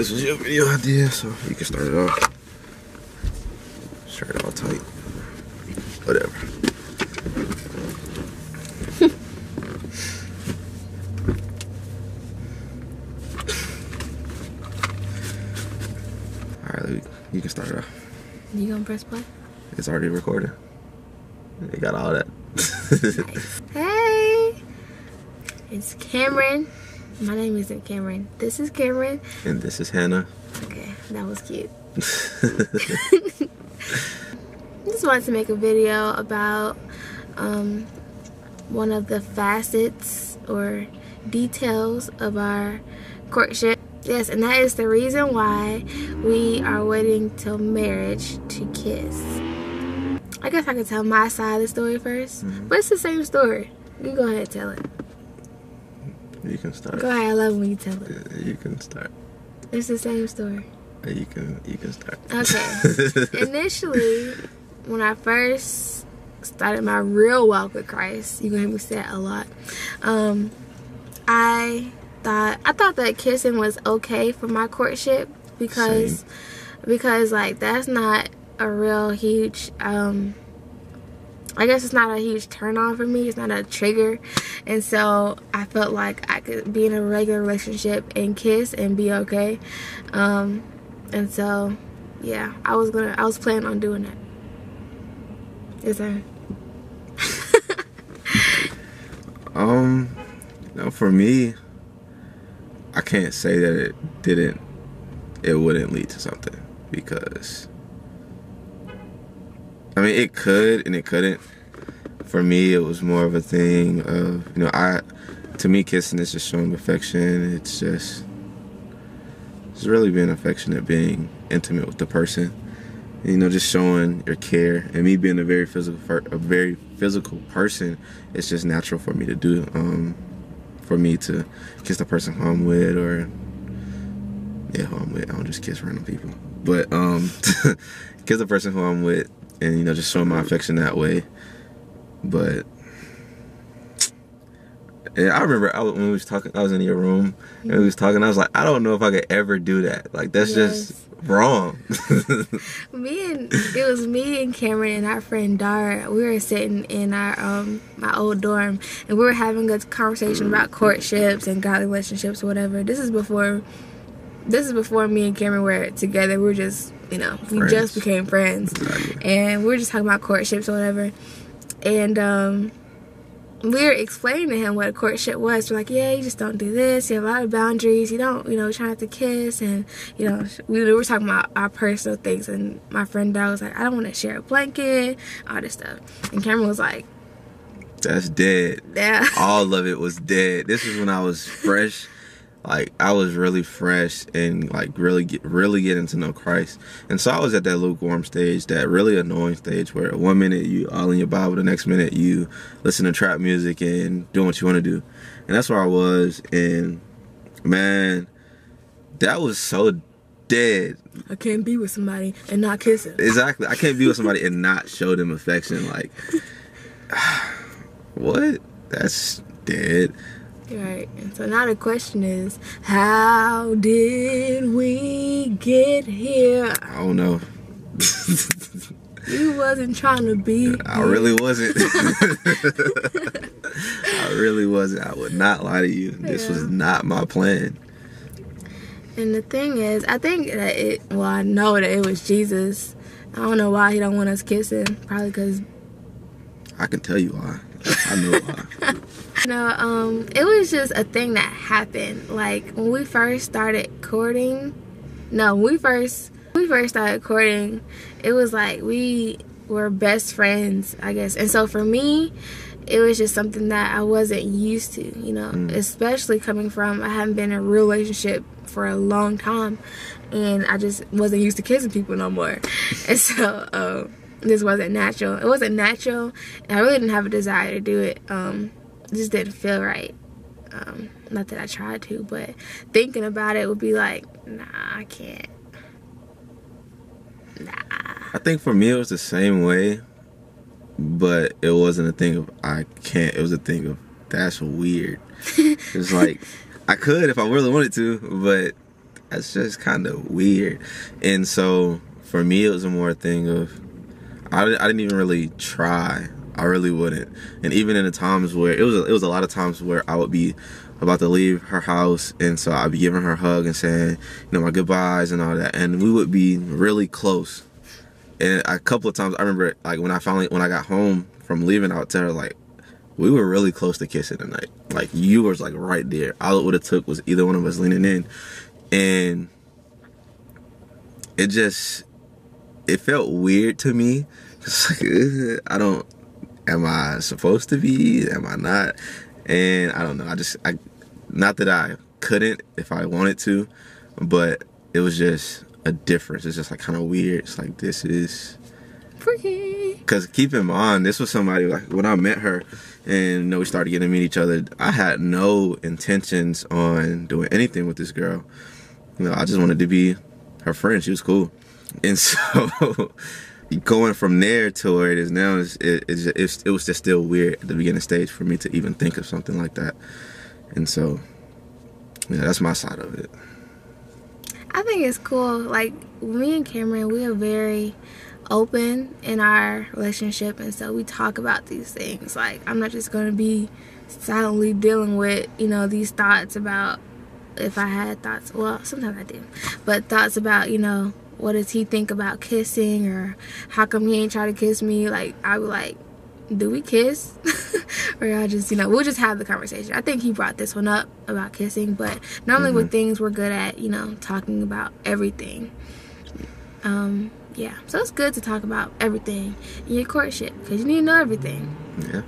this was your video idea, so you can start it off. Shirt all tight. Whatever. Alright, you can start it off. You gonna press play? It's already recorded. It got all that. Hey! It's Cameron. My name isn't Cameron. This is Cameron. and this is Hannah. Okay, that was cute. Just wanted to make a video about um, one of the facets or details of our courtship. Yes, and that is the reason why we are waiting till marriage to kiss. I guess I could tell my side of the story 1st but it's the same story. You go ahead and tell it. You can start. Go ahead, I love when you tell it. You can start. It's the same story. You can you can start. Okay. Initially, when I first started my real walk with Christ, you're gonna hear me say that a lot. Um, I thought I thought that kissing was okay for my courtship because Same. because like that's not a real huge um I guess it's not a huge turn on for me. It's not a trigger. And so I felt like I could be in a regular relationship and kiss and be okay. Um, and so, yeah, I was gonna, I was planning on doing that. Um, know, for me, I can't say that it didn't, it wouldn't lead to something because, I mean, it could and it couldn't. For me, it was more of a thing of, you know, I, to me, kissing is just showing affection. It's just, it's really being affectionate, being intimate with the person. You know, just showing your care. And me being a very physical, a very physical person, it's just natural for me to do. Um, for me to kiss the person who I'm with, or yeah, who I'm with. I don't just kiss random people, but um, kiss the person who I'm with, and you know, just showing my affection that way. But yeah, I remember I was, when we was talking. I was in your room and we was talking. I was like, I don't know if I could ever do that. Like that's just wrong. me and it was me and Cameron and our friend Dara. We were sitting in our um my old dorm and we were having a conversation about courtships and godly relationships or whatever. This is before this is before me and Cameron were together. We were just you know, we just became friends. Exactly. And we were just talking about courtships or whatever. And um we were explaining to him what a courtship was. We're like, yeah, you just don't do this. You have a lot of boundaries. You don't, you know, try not to kiss. And, you know, we were talking about our personal things. And my friend Dad was like, I don't want to share a blanket, all this stuff. And Cameron was like, That's dead. yeah. all of it was dead. This is when I was fresh. Like I was really fresh and like really get really getting to know Christ. And so I was at that lukewarm stage, that really annoying stage where one minute you all in your Bible, the next minute you listen to trap music and doing what you want to do. And that's where I was and man, that was so dead. I can't be with somebody and not kiss him. Exactly. I can't be with somebody and not show them affection. Like what? That's dead. Right. And so now the question is, how did we get here? I don't know. You wasn't trying to be. I really wasn't. I really wasn't. I would not lie to you. This was not my plan. And the thing is, I think that it. Well, I know that it was Jesus. I don't know why he don't want us kissing. Probably because I can tell you why. I know why. you know, um, it was just a thing that happened. Like when we first started courting. No, when we first when we first started courting. It was like we were best friends, I guess. And so for me, it was just something that I wasn't used to. You know, especially coming from I haven't been in a real relationship for a long time, and I just wasn't used to kissing people no more. and so. Um, this wasn't natural. It wasn't natural, and I really didn't have a desire to do it. Um, it just didn't feel right. Um, not that I tried to, but thinking about it would be like, nah, I can't. Nah. I think for me it was the same way, but it wasn't a thing of I can't. It was a thing of that's weird. it's like I could if I really wanted to, but that's just kind of weird. And so for me, it was more a more thing of I, I didn't even really try. I really wouldn't. And even in the times where it was, it was a lot of times where I would be about to leave her house, and so I'd be giving her a hug and saying, you know, my goodbyes and all that, and we would be really close. And a couple of times, I remember like when I finally when I got home from leaving, tell her like, we were really close to kissing tonight. Like you was like right there. All it would have took was either one of us leaning in, and it just it felt weird to me. Like I don't. Am I supposed to be? Am I not? And I don't know. I just I not that I couldn't if I wanted to, but it was just a difference. It's just like kind of weird. It's like this is freaky. Because keep in mind, this was somebody like when I met her, and you know we started getting to meet each other. I had no intentions on doing anything with this girl. You know, I just wanted to be her friend. She was cool, and so going from there to where it is now is it, it, it, was just still weird at the beginning stage for me to even think of something like that. And so, yeah, that's my side of it. I think it's cool. Like me and Cameron, we are very open in our relationship, and so we talk about these things. Like I'm not just gonna be silently dealing with you know these thoughts about if I had thoughts. Well, sometimes I do, but thoughts about you know what does he think about kissing or how come he ain't try to kiss me? Like I would like do we kiss? or I just, you know, we'll just have the conversation. I think he brought this one up about kissing, but normally mm-hmm. with things we're good at, you know, talking about everything. Um, yeah, so it's good to talk about everything in your courtship because you need to know everything. Yeah.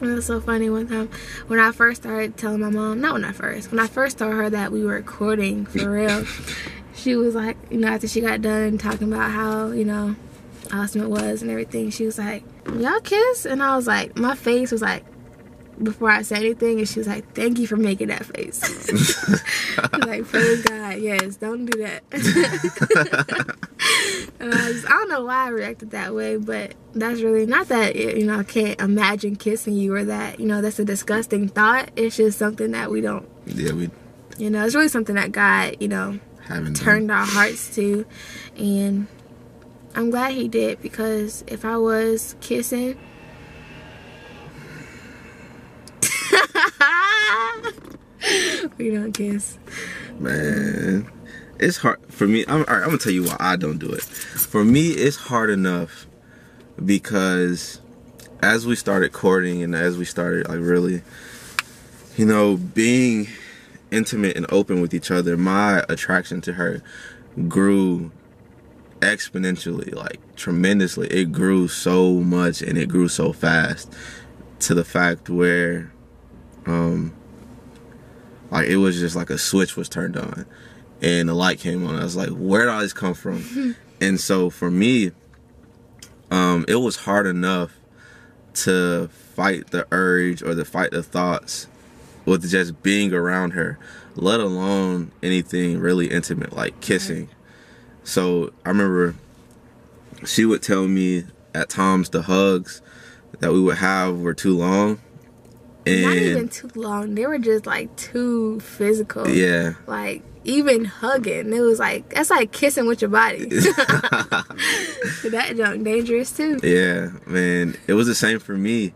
And it was so funny one time when I first started telling my mom, not when I first, when I first told her that we were recording for real, she was like, you know, after she got done talking about how, you know, awesome it was and everything, she was like, y'all kiss? And I was like, my face was like, before I said anything, and she was like, "Thank you for making that face." like, praise God, yes, don't do that. and I, I don't know why I reacted that way, but that's really not that you know I can't imagine kissing you or that you know that's a disgusting thought. It's just something that we don't. Yeah, we. You know, it's really something that God, you know, turned done. our hearts to, and I'm glad he did because if I was kissing, we don't kiss. Man, it's hard for me. I'm, I'm gonna tell you why I don't do it. For me, it's hard enough because as we started courting and as we started like really, you know, being intimate and open with each other, my attraction to her grew exponentially, like tremendously. It grew so much and it grew so fast to the fact where um like it was just like a switch was turned on and the light came on. I was like, where did all this come from? and so for me, um, it was hard enough to fight the urge or to fight the thoughts with just being around her, let alone anything really intimate like kissing. So I remember she would tell me at times the hugs that we would have were too long. And Not even too long. They were just like too physical. Yeah. Like even hugging, it was like that's like kissing with your body. that junk dangerous too. Yeah, man. It was the same for me.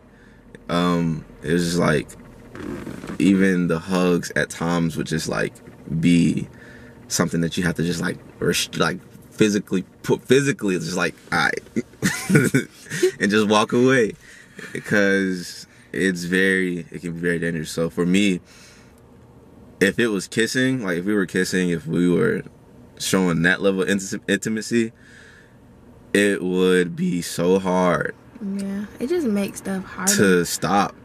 Um, it was just like even the hugs at times would just like be something that you have to just like or like physically put physically it's just like all right and just walk away. Because it's very it can be very dangerous. So for me if it was kissing like if we were kissing if we were showing that level of intimacy it would be so hard yeah it just makes stuff hard to stop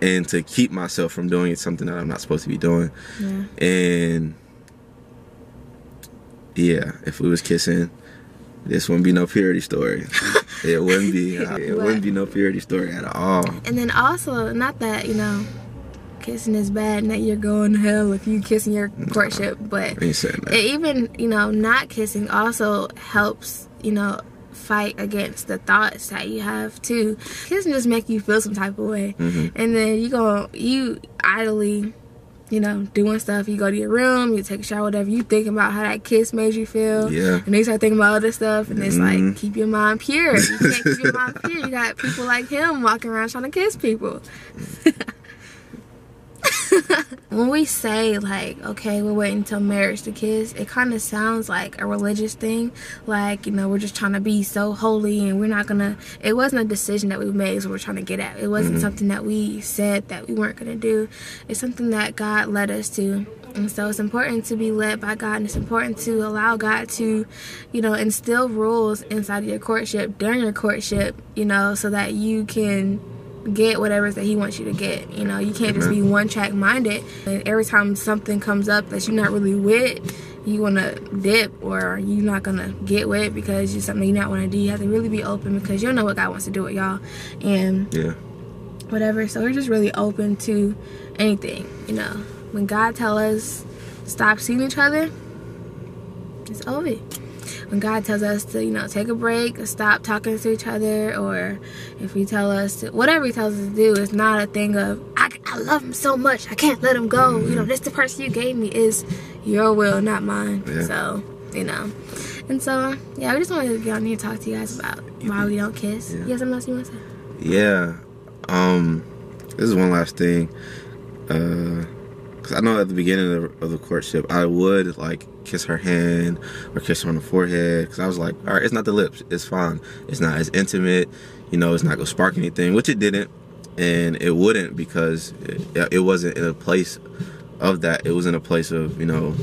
and to keep myself from doing something that i'm not supposed to be doing yeah. and yeah, if we was kissing, this wouldn't be no purity story. it wouldn't be. Uh, it wouldn't be no purity story at all. And then also, not that you know, kissing is bad and that you're going to hell if you kissing your courtship, no, but even you know, not kissing also helps. You know, fight against the thoughts that you have too. Kissing just make you feel some type of way, mm-hmm. and then you go you idly you know, doing stuff. You go to your room, you take a shower, whatever. You think about how that kiss made you feel. Yeah. And they start thinking about other stuff, and it's Mhm. like, keep your mind pure. You can't keep your mind pure. You got people like him walking around trying to kiss people. when we say like okay we're waiting until marriage to kiss it kind of sounds like a religious thing. Like you know we're just trying to be so holy and we're not gonna it wasn't a decision that we made so we're trying to get at. It wasn't mm-hmm. something that we said that we weren't gonna do. It's something that god led us to. And so it's important to be led by god and it's important to allow god to you know instill rules inside of your courtship during your courtship you know so that you can get whatever that he wants you to get. You know, you can't just be one track minded. And every time something comes up that you're not really with, you want to dip or you're not going to get with because it's something you not want to do. You have to really be open because you don't know what God wants to do with y'all and Yeah. whatever. So we're just really open to anything. You know, when God tell us stop seeing each other, it's over. When God tells us to, you know, take a break, stop talking to each other, or if He tell us to, whatever He tells us to do, it's not a thing of I, I love Him so much, I can't let Him go. You know, this the person you gave me is Your will, not mine. Yeah. So, you know, and so yeah, we just wanted to get on here and talk to you guys about why we don't kiss. Yeah. You have something else you want to say? Yeah. Um, this is one last thing. Uh, I know at the beginning of the, of the courtship, I would like kiss her hand or kiss her on the forehead. Cause I was like, all right, it's not the lips. It's fine. It's not as intimate. You know, it's not gonna spark anything, which it didn't, and it wouldn't because it, it wasn't in a place of that. It was in a place of you know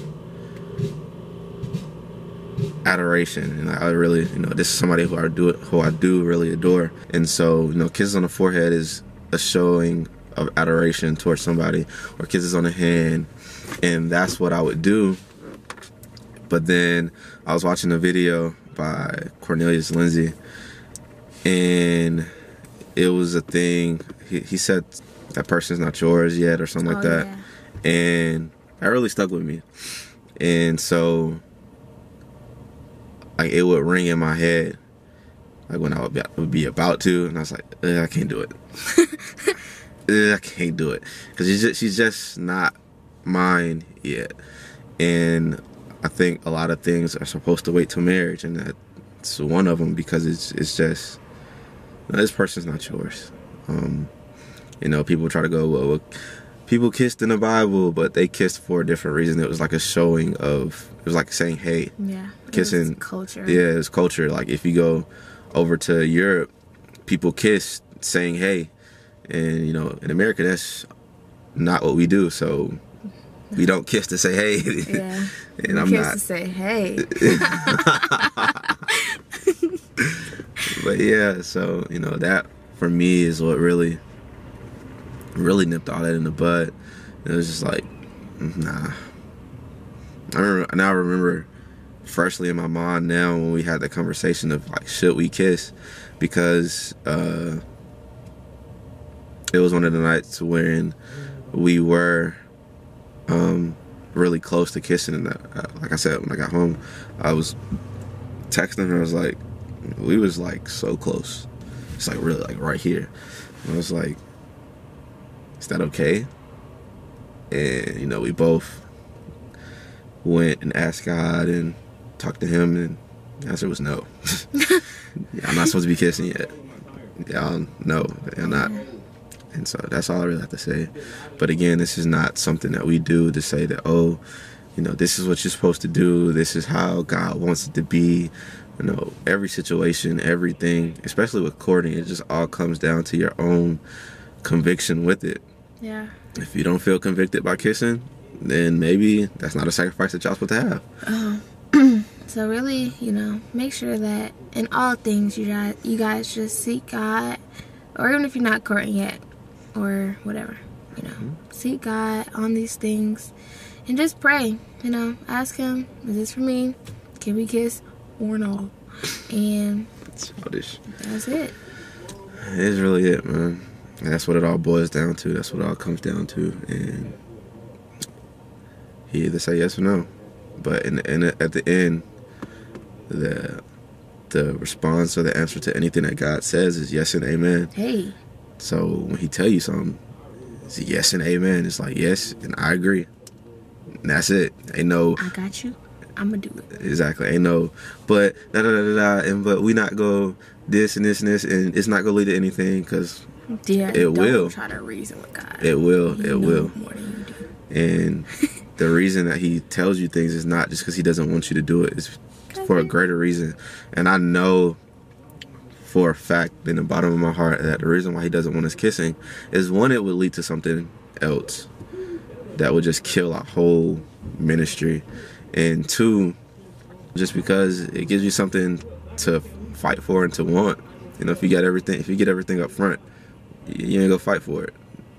adoration and I really you know this is somebody who I do who I do really adore and so you know kisses on the forehead is a showing of adoration towards somebody or kisses on the hand and that's what I would do. But then I was watching a video by Cornelius Lindsay and it was a thing. He, he said that person's not yours yet or something like Oh, that. yeah. and that really stuck with me. And so like it would ring in my head like when I would be, would be about to and I was like I can't do it I can't do it because she's just, she's just not mine yet and I think a lot of things are supposed to wait till marriage and that's one of them because it's it's just no, this person's not yours um you know people try to go well, well people kissed in the Bible but they kissed for a different reason it was like a showing of it was like saying hey Yeah. Kissing- culture. yeah, it's culture. Like if you go over to Europe, people kiss saying hey, and you know in America that's not what we do. So we don't kiss to say hey. Yeah. and We I'm kiss not. to say, hey. But yeah, so you know that for me is what really, really nipped all that in the bud. It was just like, nah. I remember now. I remember freshly in my mind now when we had that conversation of like, should we kiss? Because uh, it was one of the nights when we were um, really close to kissing. And uh, like I said, when I got home, I was texting her. I was like, we was like so close. It's like really like right here. And I was like, is that okay? And you know, we both went and asked God and talked to Him, and the answer was no. yeah, I'm not supposed to be kissing yet. Y'all know I'm not. And so that's all I really have to say. But again, this is not something that we do to say that, oh, you know, this is what you're supposed to do. This is how God wants it to be. You know, every situation, everything, especially with courting, it just all comes down to your own conviction with it. Yeah. If you don't feel convicted by kissing, then maybe that's not a sacrifice that y'all supposed to have. Oh. So really, you know, make sure that in all things you guys you guys just seek God, or even if you're not courting yet, or whatever, you know, mm-hmm. seek God on these things, and just pray. You know, ask Him, is this for me? Can we kiss or no? And Childish. that's it. It's really it, man. And that's what it all boils down to. That's what it all comes down to. And he either say yes or no. But in, in at the end, the the response or the answer to anything that God says is yes and amen. Hey, So when He tell you something, It's a yes and amen. It's like yes and I agree. And that's it. Ain't no I got you. I'm gonna do it. exactly. Ain't no but da da da da da. And but we not go this and this and this and it's not gonna lead to anything because Yeah, It don't will. try to reason with God. it will. You It will. more than you do. And the reason that he tells you things is not just because he doesn't want you to do it. It's for a greater reason. And I know for a fact in the bottom of my heart that the reason why he doesn't want us kissing is one, it would lead to something else that would just kill our whole ministry. And two, just because it gives you something to fight for and to want. You know, if you got everything, if you get everything up front, you ain't gonna fight for it.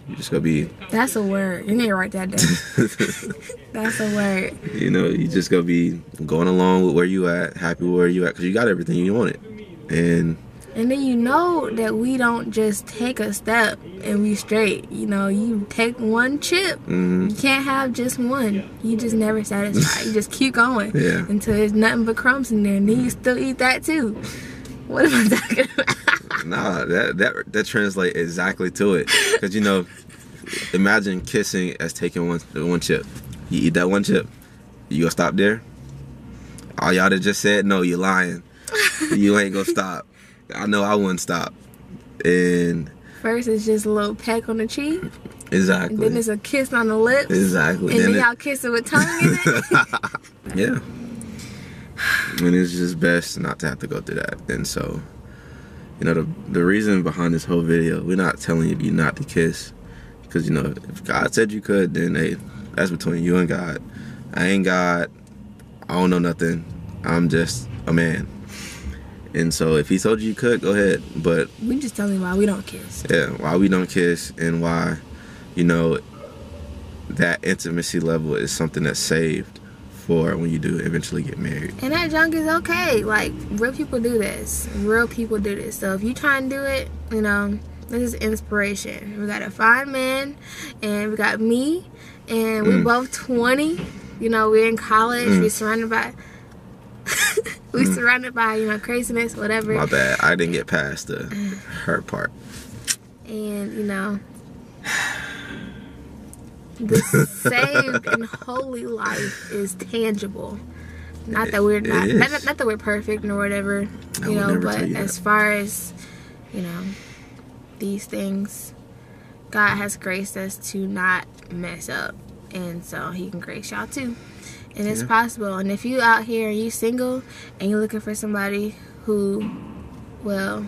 You just gonna be That's a word. You need to write that down. That's a word. You know, you just gonna be going along with where you at, happy where you at, because you got everything you wanted. And And then you know that we don't just take a step and we straight. You know, you take one chip. mhm, You can't have just one. You just never satisfied. you just keep going Yeah. until there's nothing but crumbs in there, and then you still eat that too. What am I talking about? nah, that that that translates exactly to it. Because you know, imagine kissing as taking one one chip. You eat that one chip, you gonna stop there? All y'all that just said no, you lying. you ain't gonna stop. I know I wouldn't stop. And First, it's just a little peck on the cheek, and exactly, then it's a kiss on the lips, exactly. and then y'all kiss it with tongue in it. Yeah. And it's just best not to have to go through that. And so, you know, the the reason behind this whole video, we're not telling you not to kiss. Because, you know, if God said you could, then hey, that's between you and God. I ain't God. I don't know nothing. I'm just a man. And so if he told you you could, go ahead. But we just tell him why we don't kiss. yeah, why we don't kiss and why, you know, that intimacy level is something that's saved for when you do eventually get married. And that junk is okay. Like real people do this. Real people do this. So if you try and do it, you know, this is inspiration. We got a fine man, and we got me, and we Mm. both twenty. You know, we're in college. Mm. We're surrounded by. We mm. surrounded by you know craziness, whatever. My bad. I didn't get past the mm. her part. and you know the saved and holy life is tangible not that we're It not not, not that we're perfect or whatever you would know but you as that. far as you know these things god has graced us to not mess up and so he can grace y'all too and it's Yeah. possible and if you out here and you single and you're looking for somebody who will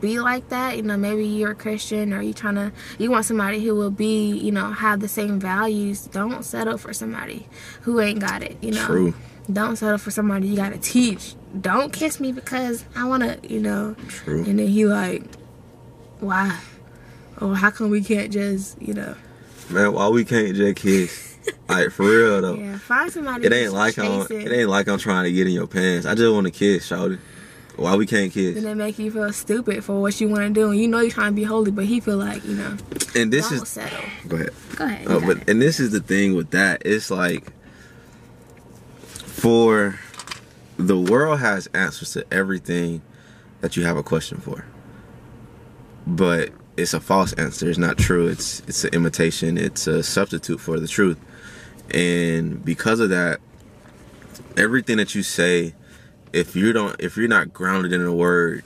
be like that you know maybe you're a christian or you trying to you want somebody who will be you know have the same values don't settle for somebody who ain't got it you know True. don't settle for somebody you gotta teach don't kiss me because i want to you know True. and then he like why or how come we can't just you know Man, why we can't just kiss? Like for real though. yeah find somebody It ain't like I'm chasing, it ain't like I'm trying to get in your pants. I just want to kiss, shawty. Why we can't kiss? and they make you feel stupid for what you want to do and you know you're trying to be holy but he feel like you know And this is settle go ahead. go ahead Oh, but it. and this is the thing with that. It's like for the world has answers to everything that you have a question for. But it's a false answer. It's not true. It's it's an imitation. It's a substitute for the truth. And because of that, everything that you say, if you don't if you're not grounded in the word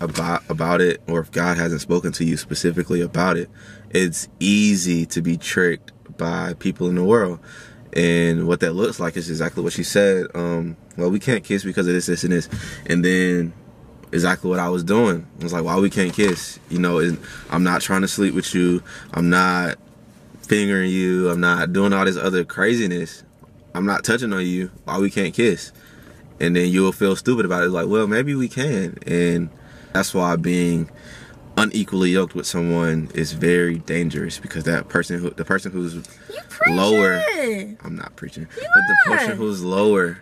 about about it, or if God hasn't spoken to you specifically about it, it's easy to be tricked by people in the world. And what that looks like is exactly what she said. Um, well, we can't kiss because of this, this, and this. And then exactly what I was doing. I was like, why we can't kiss? You know, I'm not trying to sleep with you. I'm not fingering you. I'm not doing all this other craziness. I'm not touching on you. Why we can't kiss? And then you'll feel stupid about it. Like, well, maybe we can. And that's why being unequally yoked with someone is very dangerous because that person who the person who's lower- I'm not preaching, but the person who's lower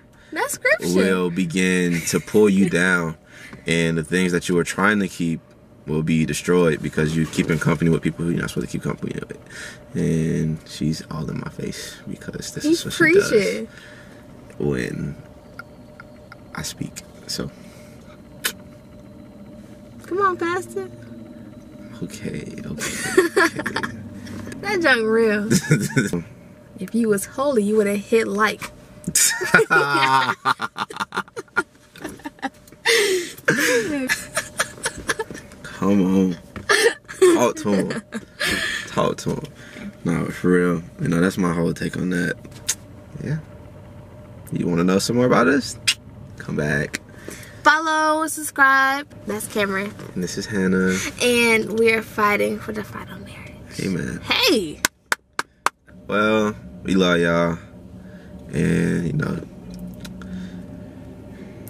will begin to pull you down and the things that you were trying to keep will be destroyed because you keep in company with people who you're not supposed to keep company with. And she's all in my face because this he's is what she does when I speak. So come on pastor okay, okay, okay. That junk real. if you was holy, you would have hit like. Come on. Talk to him. Talk to him. No, for real. You know, that's my whole take on that. Yeah. You want to know some more about us? Come back. Follow, subscribe. That's Cameron. And this is Hannah. And we're fighting for the final marriage. Hey, man. Hey! Well, we love y'all. And, you know,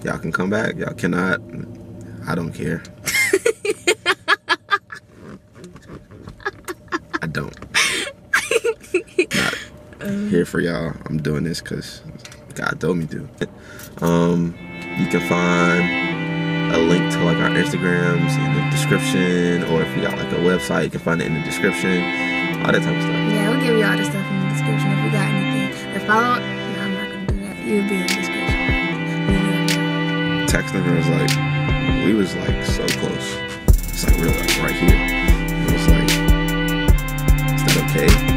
y'all can come back. Y'all cannot. I don't care. I don't. Not here for y'all. I'm doing this because God told me to. Um, you can find a link to like our Instagrams in the description, or if you got like a website, you can find it in the description. All that type of stuff. Yeah, we'll give you all the stuff in the description if you got anything. The follow, no, I'm not gonna do that. You'll be in the description. Yeah. Texting her was like, we was like so close. It's like we're like right here. It was like, is that okay?